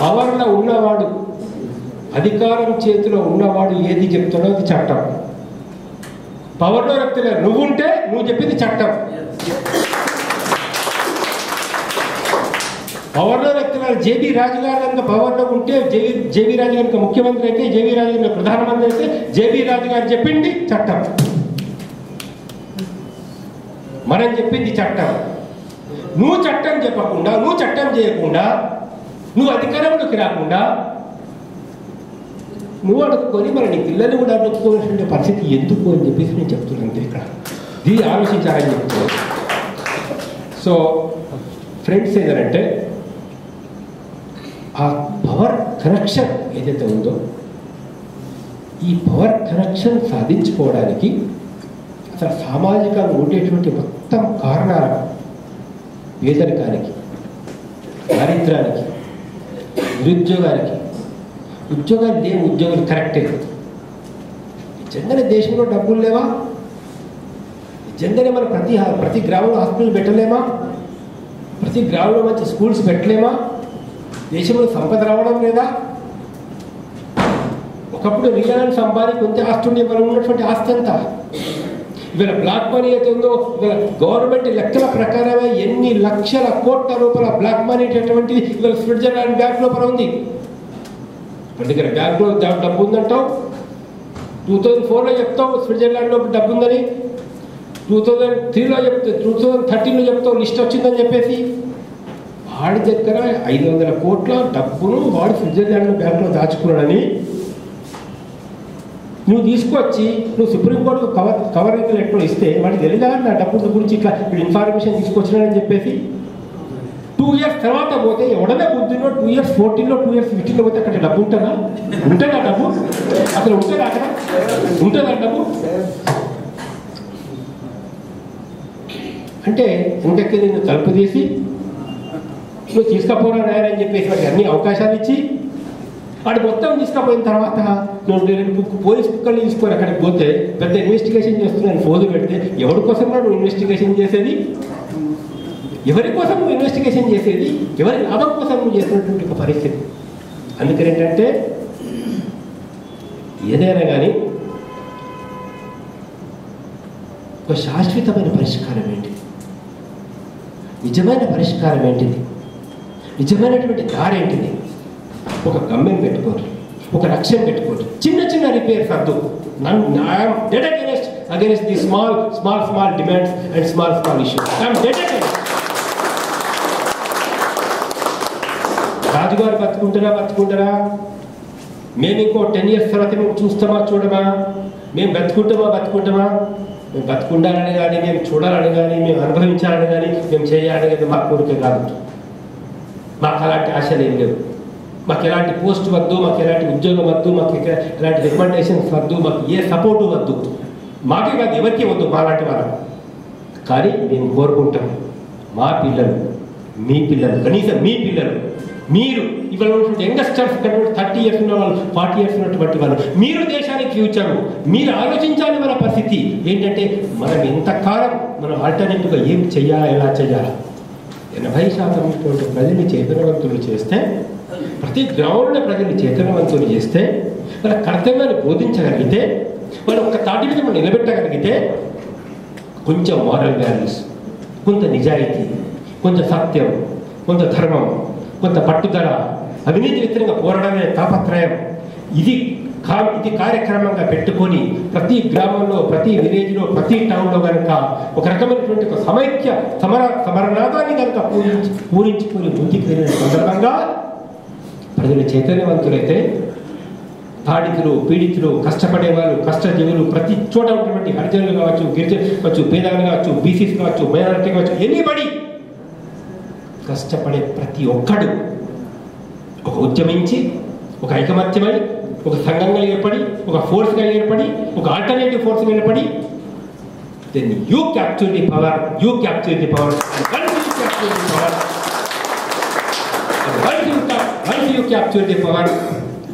పవర్లో ఉన్నవాడు అధికారం చేతిలో ఉన్నవాడు ఏది చెప్తాడో అది చట్టం. పవర్లో వ్యక్తిగా నువ్వుంటే నువ్వు చెప్పింది చట్టం. పవర్లో రక్తులారు జేబీ రాజు గారు కనుక పవర్లో ఉంటే జేవీ జేబీ రాజు కనుక ముఖ్యమంత్రి అయితే జేబీ రాజు కనుక ప్రధానమంత్రి అయితే జేబీ రాజు గారు చెప్పింది చట్టం. మనం చెప్పింది చట్టం. నువ్వు చట్టం చెప్పకుండా నువ్వు చట్టం చేయకుండా నువ్వు అధికారంలోకి రాకుండా నువ్వు అడుక్కొని మరి నీ పిల్లలు కూడా అడుక్కోవాల్సిన పరిస్థితి ఎందుకు అని చెప్పేసి నేను చెప్తున్నాను ఇక్కడ. దీన్ని ఆలోచించాలని చెప్తున్నాను. సో ఫ్రెండ్స్ ఏంటంటే ఆ పవర్ కనెక్షన్ ఏదైతే ఉందో ఈ పవర్ కనెక్షన్ సాధించుకోవడానికి అసలు సామాజికంగా ఉండేటువంటి మొత్తం కారణాలు పేదరికానికి దారిద్రానికి నిరుద్యోగానికి. ఉద్యోగాలు లేవు ఉద్యోగులు కరెక్టే నిజంగానే దేశంలో డబ్బులు లేవా? నిజంగానే మన ప్రతి ప్రతి గ్రామంలో హాస్పిటల్ పెట్టలేమా? ప్రతి గ్రామంలో మంచి స్కూల్స్ పెట్టలేమా? దేశంలో సంపద రావడం లేదా? ఒకప్పుడు రిలయన్స్ సంపాదించి కొంత ఆస్తి ఉండే మనం ఉన్నటువంటి ఆస్తి అంతా ఇవాళ బ్లాక్ మనీ అయితే ఉందో ఇవాళ గవర్నమెంట్ లెక్కల ప్రకారమే ఎన్ని లక్షల కోట్ల రూపాయల బ్లాక్ మనీ అనేటువంటిది ఇవాళ స్విట్జర్లాండ్ బ్యాంక్ లోపల ఉంది మన దగ్గర బ్యాంక్లో డబ్బు ఉందంటావు టూ థౌజండ్ ఫోర్లో చెప్తావు స్విట్జర్లాండ్లో డబ్బు ఉందని టూ థౌజండ్ త్రీలో చెప్తే టూ థౌజండ్ థర్టీన్లో చెప్తావు లిస్ట్ వచ్చిందని చెప్పేసి వాడి దగ్గర ఐదు వందల కోట్ల డబ్బును వాడు స్విట్జర్లాండ్ బ్యాంక్లో దాచుకున్నాడని నువ్వు తీసుకొచ్చి నువ్వు సుప్రీంకోర్టు కవర్ కవర్ లెటర్ ఇస్తే వాడికి తెలియదా నా డబ్బుల గురించి ఇట్లా వీడు ఇన్ఫర్మేషన్ తీసుకొచ్చినాడని చెప్పేసి? టూ ఇయర్స్ తర్వాత పోతే ఎవడనే బుద్ధిలో టూ ఇయర్స్ ఫోర్టీన్లో టూ ఇయర్స్ ఫిఫ్టీన్లో పోతే అక్కడ డబ్బు ఉంటుందా? ఉంటుందా డబ్బు? అసలు ఉంటుందా అక్కడ? ఉంటుందా డబ్బు? అంటే ఇంకెక్కి నిన్ను తలుపు తీసి నువ్వు తీసుకపోరా నాయనని చెప్పేసి వాడికి అన్ని అవకాశాలు ఇచ్చి వాడు మొత్తం తీసుకుపోయిన తర్వాత నువ్వు నేను బుక్ పోలీస్ బుక్కలు తీసుకొని అక్కడికి పోతే పెద్ద ఇన్వెస్టిగేషన్ చేస్తున్నాను ఫోన్ పెడితే. ఎవరి కోసం నువ్వు ఇన్వెస్టిగేషన్ చేసేది? ఎవరి కోసం నువ్వు ఇన్వెస్టిగేషన్ చేసేది? ఎవరి లాభం కోసం నువ్వు చేసినటువంటి ఒక పరిస్థితి. అందుకని ఏంటంటే ఏదైనా కానీ ఒక శాశ్వతమైన పరిష్కారం ఏంటి? నిజమైన పరిష్కారం ఏంటిది? నిజమైనటువంటి దారి ఏంటిది? ఒక గమ్యం పెట్టుకోరు ఒక లక్ష్యం పెట్టుకోరు చిన్న చిన్న రిపేర్స్ అద్దు నన్ను I'm dead against against the small small small demands and small small issues I'm dead against రాజుగారు బతుకుంటారా బతుకుంటారా? మేము ఇంకో టెన్ ఇయర్స్ తర్వాత మేము చూస్తామా చూడమా? మేము బతుకుంటామా బతుకుంటామా? మేము బతుకుండాలని కానీ మేము చూడాలని కానీ మేము అనుభవించాలని కానీ మేము చేయాలని కానీ మా కోరిక కాదు. మాకు అలాంటి ఆశలు ఏం లేవు. మాకు ఎలాంటి పోస్ట్ వద్దు మాకు ఎలాంటి ఉద్యోగం వద్దు మాకు ఎలాంటి రికమెండేషన్స్ వద్దు మాకు ఏ సపోర్టు వద్దు. మాకే కాదు ఎవరికి వద్దు మాలాంటి వాళ్ళం కానీ మేము కోరుకుంటాం మా పిల్లలు మీ పిల్లలు కనీసం మీ పిల్లలు మీరు ఇవాళ ఉన్నటువంటి యంగస్టర్స్ థర్టీ ఇయర్స్ ఉన్న వాళ్ళు ఫార్టీ ఇయర్స్ ఉన్నటువంటి వాళ్ళు మీరు దేశానికి ఫ్యూచరు మీరు ఆలోచించాలి మన పరిస్థితి. ఏంటంటే మనం ఎంతకాలం మనం ఆల్టర్నేటివ్గా ఏం చేయాలా ఎలా చేయాలా? ఎనభై శాతం ప్రజల్ని చేతనవంతులు చేస్తే ప్రతి గ్రామంలో ప్రజల్ని చేతనవంతులు చేస్తే వాళ్ళ కర్తవ్యాన్ని బోధించగలిగితే వాళ్ళు ఒక తాటి మీద మనం నిలబెట్టగలిగితే కొంచెం మారల్ వాల్యూస్ కొంత నిజాయితీ కొంత సత్యం కొంత ధర్మం కొంత పట్టుదల అవినీతి వ్యతిరేకంగా పోరాడమే తాపత్రయం. ఇది ఇది కార్యక్రమంగా పెట్టుకొని ప్రతి గ్రామంలో ప్రతి విలేజ్లో ప్రతి టౌన్లో కనుక ఒక రకమైనటువంటి ఒక సమైక్య సమర సమరనాథాన్ని కనుక పూరించి పూరించుకొని ముందుకు వెళ్ళిన సందర్భంగా ప్రజలు చైతన్యవంతులైతే తాడితులు పీడితులు కష్టపడేవాళ్ళు కష్టజీవులు ప్రతి చోట ఉన్నటువంటి హరిజనులు కావచ్చు గిరిజనులు కావచ్చు పేదలు కావచ్చు బీసీస్ కావచ్చు మైనారిటీ కావచ్చు ఎనీబడి కష్టపడే ప్రతి ఒక్కడు ఒక ఉద్యమించి ఒక ఐకమత్యమై ఒక సంఘంగా ఏర్పడి ఒక ఫోర్స్గా ఏర్పడి ఒక ఆల్టర్నేటివ్ ఫోర్స్గా ఏర్పడి then you capture the power you capture the power capture the power you capture the power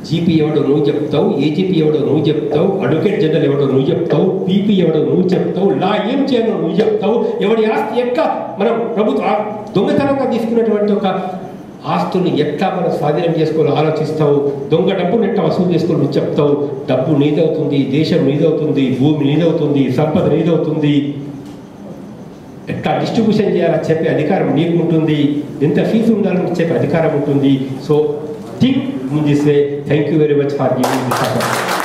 GP ఎవడో నువ్వు చెప్తావు ఏజీపీ ఎవడో నువ్వు చెప్తావు అడ్వకేట్ జనరల్ ఎవడో నువ్వు చెప్తావు పీపీ ఎవడో నువ్వు చెప్తావు లా ఏం చేయను నువ్వు చెప్తావు. ఎవడి ఆస్తి ఎక్క మనం ప్రభుత్వ ఆ దొంగతనంగా తీసుకున్నటువంటి ఒక ఆస్తుని ఎట్లా మనం స్వాధీనం చేసుకోవాలో ఆలోచిస్తావు దొంగ డబ్బును ఎట్లా వసూలు చేసుకోవాలో చెప్తావు. డబ్బు నీదవుతుంది దేశం నీదవుతుంది భూమి నీదవుతుంది సంపద నీదవుతుంది. ఎట్లా డిస్ట్రిబ్యూషన్ చేయాలని చెప్పే అధికారం నీకు ఉంటుంది ఎంత ఫీజు ఉండాలని చెప్పే అధికారం ఉంటుంది. సో థింక్ ముందు thank you very much for giving